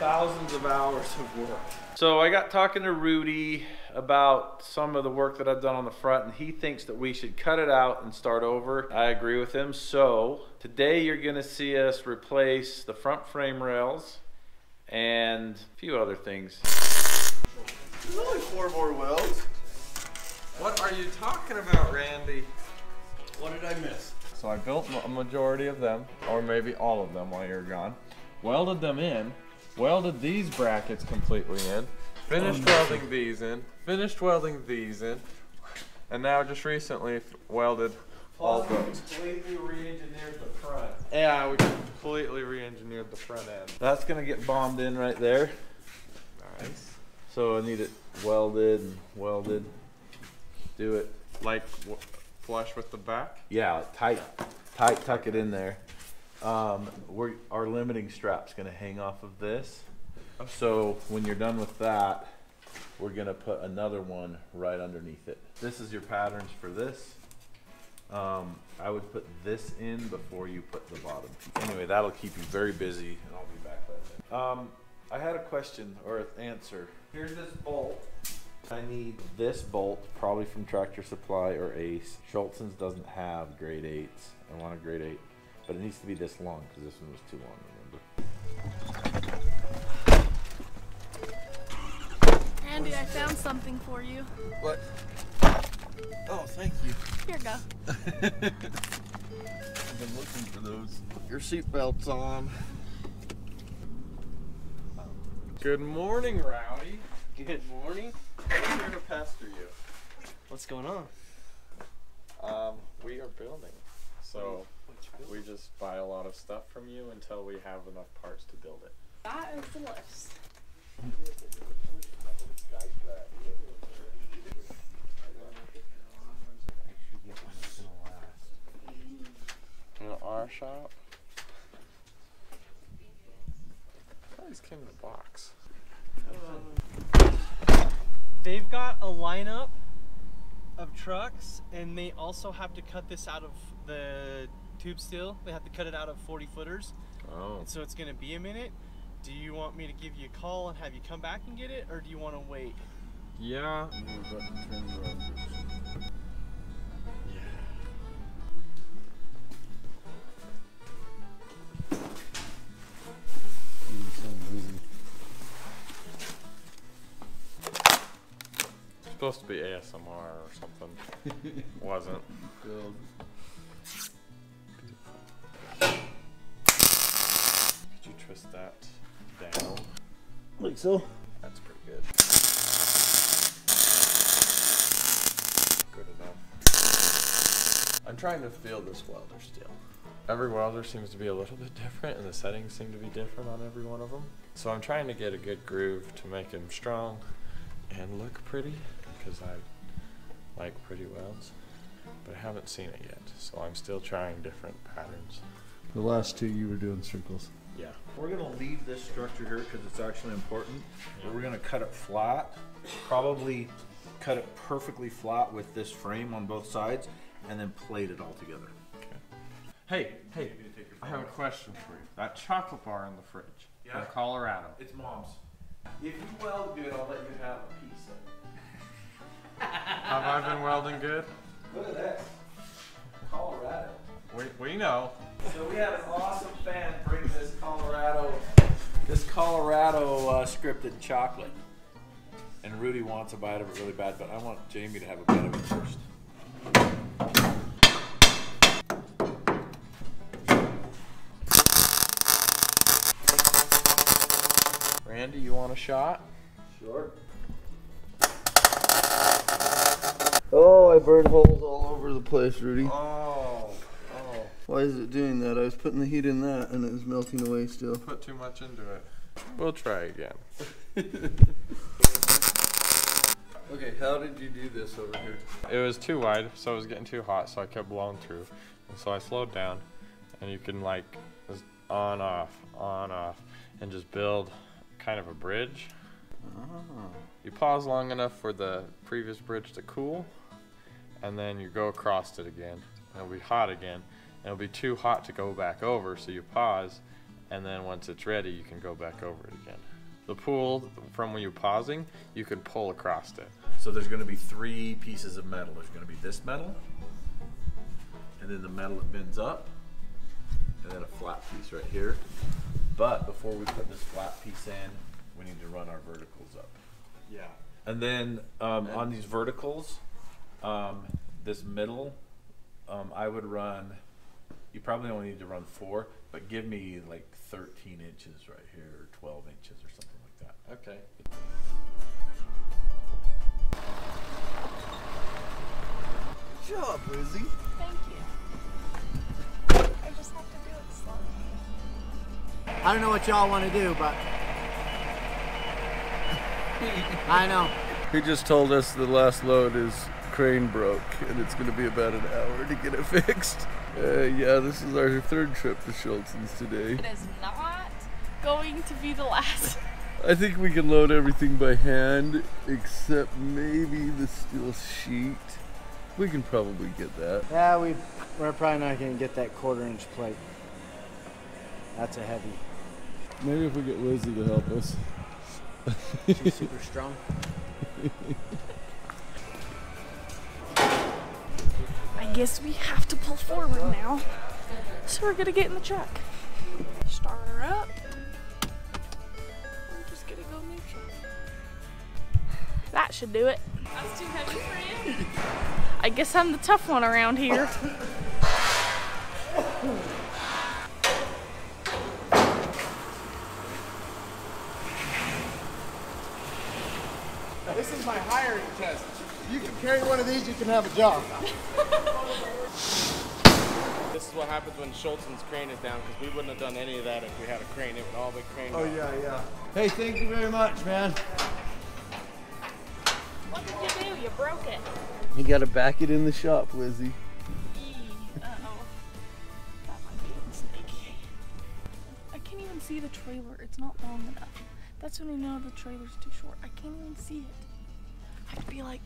thousands of hours of work. So I got talking to Rudy about some of the work that I've done on the front, and he thinks that we should cut it out and start over. I agree with him. So today you're going to see us replace the front frame rails and a few other things. There's only four more welds. What are you talking about, Randy? What did I miss? So I built a majority of them, or maybe all of them while you're gone. Welded them in. Welded these brackets completely in. Finished oh, welding these in. Finished welding these in. And now just recently f- welded all those. completely re-engineered the front. Yeah, we completely re-engineered the front end. That's going to get bombed in right there. Nice. So I need it welded and welded. Do it. Like flush with the back. Yeah, tight, tight, tuck it in there. Um, we're, our limiting strap's gonna hang off of this. So when you're done with that, we're gonna put another one right underneath it. This is your patterns for this. Um, I would put this in before you put the bottom. Anyway, that'll keep you very busy and I'll be back by then. Um, I had a question or an answer. Here's this bolt. I need this bolt, probably from Tractor Supply or Ace. Schultz's doesn't have grade eights. I want a grade eight, but it needs to be this long because this one was too long. Remember? Andy, I found something for you. What? Oh, thank you. Here you go. I've been looking for those. Your seatbelt's on. Good morning, Rowdy. Good morning. I'm here to pester you. What's going on? Um, we are building. So we just buy a lot of stuff from you until we have enough parts to build it. That is the list. In our shop. These came in a box. They've got a lineup of trucks, and they also have to cut this out of the tube steel. They have to cut it out of 40 footers, Oh. and so it's going to be a minute. Do you want me to give you a call and have you come back and get it, or do you want to wait? Yeah. Supposed to be ASMR or something. Wasn't. Could so. That's pretty good. Good enough. I'm trying to feel this welder still. Every welder seems to be a little bit different, and the settings seem to be different on every one of them. So I'm trying to get a good groove to make him strong and look pretty, because I like pretty welds. But I haven't seen it yet, so I'm still trying different patterns. The last two you were doing circles. Yeah. We're gonna leave this structure here because it's actually important. But we're gonna cut it flat, probably cut it perfectly flat with this frame on both sides, and then plate it all together. Hey, hey, I have a question for you. That chocolate bar in the fridge Yeah? from Colorado. It's mom's. If you weld good, I'll let you have a piece of it. Have I been welding good? Look at this. Colorado. We, we know. So we had an awesome Colorado uh, scripted chocolate, and Rudy wants a bite of it really bad, but I want Jamie to have a bite of it first. Randy, you want a shot? Sure. Oh, I burned holes all over the place, Rudy. Oh, oh. Why is it doing that? I was putting the heat in that and it was melting away still. Put too much into it. We'll try again. Okay, how did you do this over here? It was too wide, so it was getting too hot, so I kept blowing through. And so I slowed down, and you can like on, off, on, off, and just build kind of a bridge. Ah. You pause long enough for the previous bridge to cool, and then you go across it again. And it'll be hot again. And it'll be too hot to go back over, so you pause, and then once it's ready, you can go back over it again. The pool, from when you're pausing, you can pull across it. So there's gonna be three pieces of metal. There's gonna be this metal, and then the metal that bends up, and then a flat piece right here. But before we put this flat piece in, we need to run our verticals up. Yeah. And then um, on these verticals, um, this middle, um, I would run. You probably only need to run four, but give me like 13 inches right here, or 12 inches, or something like that. Okay. Good job, Lizzie. Thank you. I just have to do it slowly. I don't know what y'all want to do, but I know. He just told us the last load is crane broke and it's going to be about an hour to get it fixed. Uh, yeah, this is our third trip to Schultz's today. It is not going to be the last. I think we can load everything by hand except maybe the steel sheet. We can probably get that. Yeah, we we're probably not gonna get that quarter inch plate. That's a heavy. Maybe if we get Lizzie to help us. She's super strong. guess we have to pull forward now. So we're gonna get in the truck. Start her up. We're just gonna go neutral. That should do it. That's too heavy for you. I guess I'm the tough one around here. This is my hiring test. If you can carry one of these, you can have a job. This is what happens when Schultz's crane is down because we wouldn't have done any of that if we had a crane. It would all be crane. Oh yeah, yeah. Hey, thank you very much, man. What did you do? You broke it. You got to back it in the shop, Lizzie. Uh oh. That might be a mistake. I can't even see the trailer. It's not long enough. That's when you know the trailer's too short. I can't even see it. I have to be like,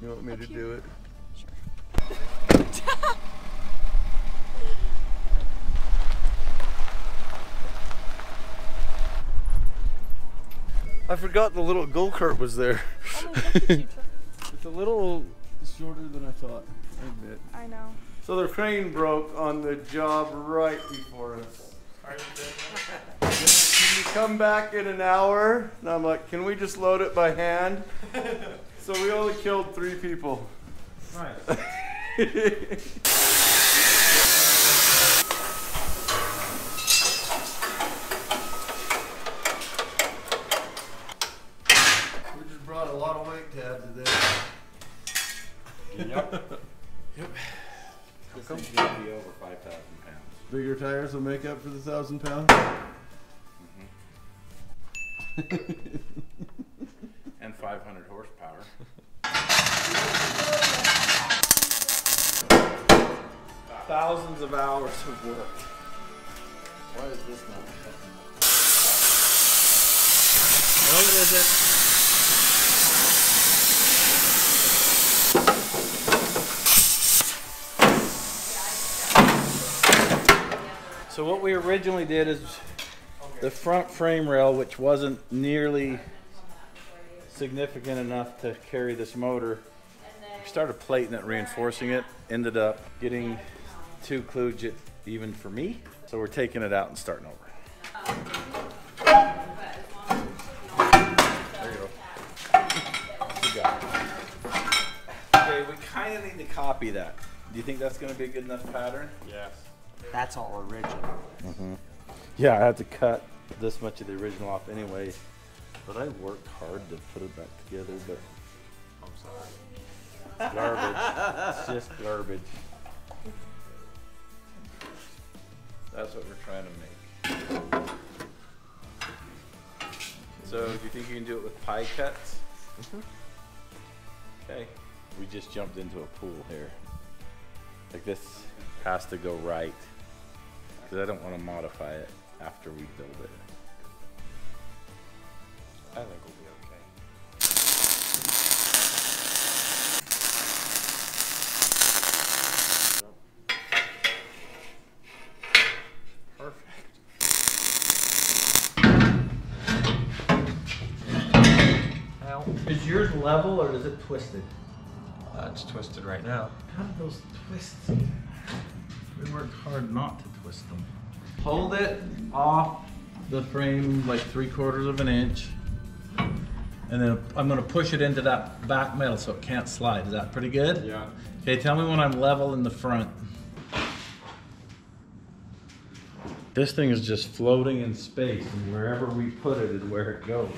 You want me to here. do it? I forgot the little go kart was there. Only fifty-two trucks. It's a little shorter than I thought, I admit. I know. So the crane broke on the job right before us. Can you come back in an hour? And I'm like, can we just load it by hand? so we only killed three people. We Bigger tires will make up for the thousand pounds. Mm-hmm. And 500 horsepower. Thousands of hours of work. Why is this not fucking? No, it isn't. So what we originally did is the front frame rail, which wasn't nearly significant enough to carry this motor, we started plating it, reinforcing it, ended up getting too kludge even for me. So we're taking it out and starting over. There you go. Okay, we kind of need to copy that. Do you think that's going to be a good enough pattern? Yes. That's all original. Mm-hmm. Yeah, I had to cut this much of the original off anyway. But I worked hard to put it back together, but I'm sorry. garbage. it's just garbage. That's what we're trying to make. So, do you think you can do it with pie cuts? Mm-hmm. Okay. We just jumped into a pool here. Like this has to go right because I don't want to modify it after we build it. I think we'll be okay. Perfect. Now, is yours level or is it twisted? Uh, it's twisted right now. How did those twists? We worked hard not to twist them. Hold it off the frame like three quarters of an inch. And then I'm gonna push it into that back metal so it can't slide. Is that pretty good? Yeah. Okay, tell me when I'm level in the front. This thing is just floating in space and wherever we put it is where it goes.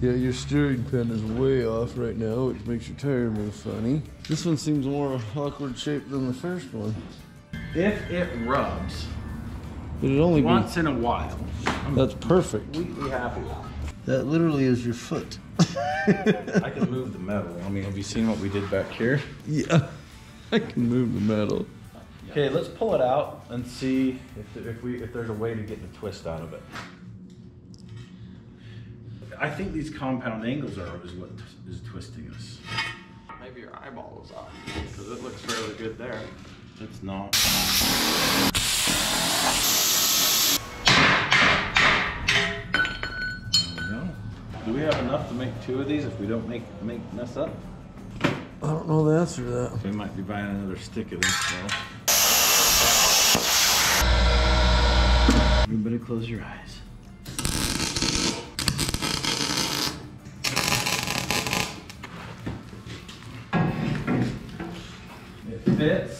Yeah, your steering pin is way off right now, which makes your tire move funny. This one seems more awkward shaped than the first one. If it rubs It'd only once in a while, be. That's perfect. completely happy. That literally is your foot. I can move the metal. I mean, have you seen what we did back here? Yeah. I can move the metal. Okay, let's pull it out and see if, there- if we if there's a way to get the twist out of it. I think these compound angles are is what is twisting us. Maybe your eyeball was off because it looks fairly good there. It's not. There. Do we have enough to make two of these if we don't make make mess up? I don't know the answer to that. We might be buying another stick of this though. Everybody close your eyes. It fits.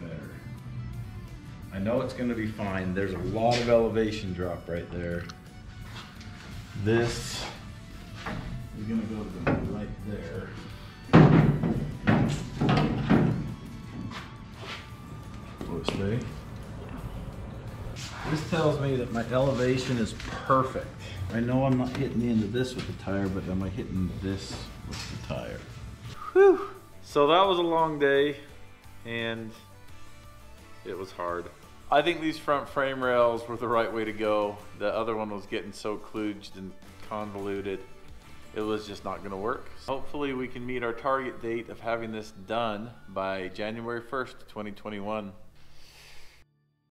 Better. I know it's gonna be fine. There's a lot of elevation drop right there. This is gonna go to the right there. Stay? This tells me that my elevation is perfect. I know I'm not hitting the end of this with the tire, but am I hitting this with the tire? Whew. So that was a long day and it was hard. I think these front frame rails were the right way to go. The other one was getting so kludged and convoluted. It was just not gonna work. Hopefully we can meet our target date of having this done by January 1st, 2021.